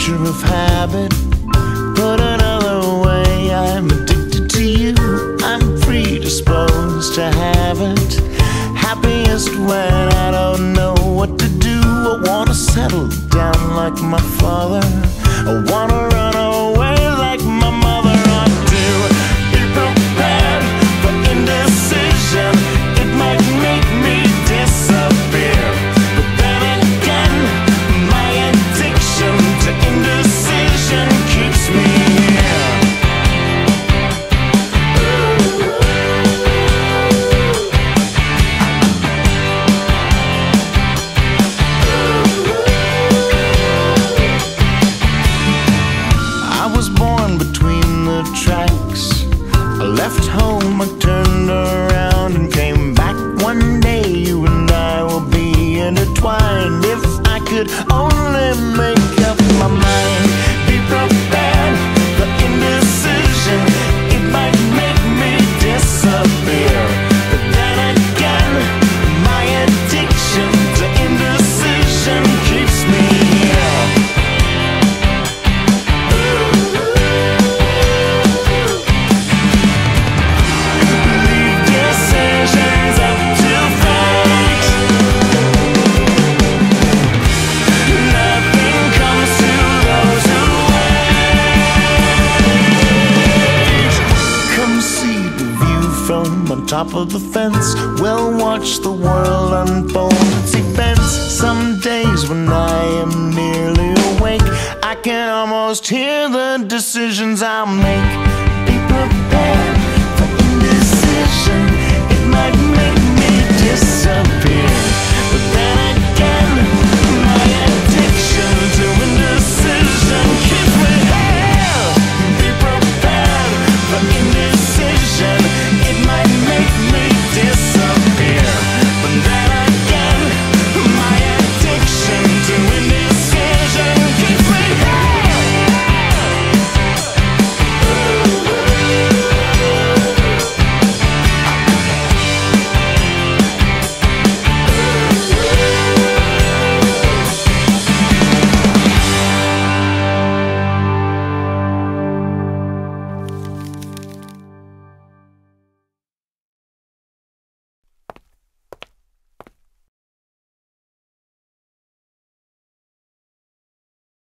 creature of habit. Put another way, I'm addicted to you. I'm predisposed to have it. Happiest when I don't know what to do. I wanna settle down like my father. I wanna left home, I turned around and came back one day. You and I will be intertwined if I could only make on top of the fence. We'll watch the world unfold its events. Some days when I am nearly awake, I can almost hear the decisions I'll make.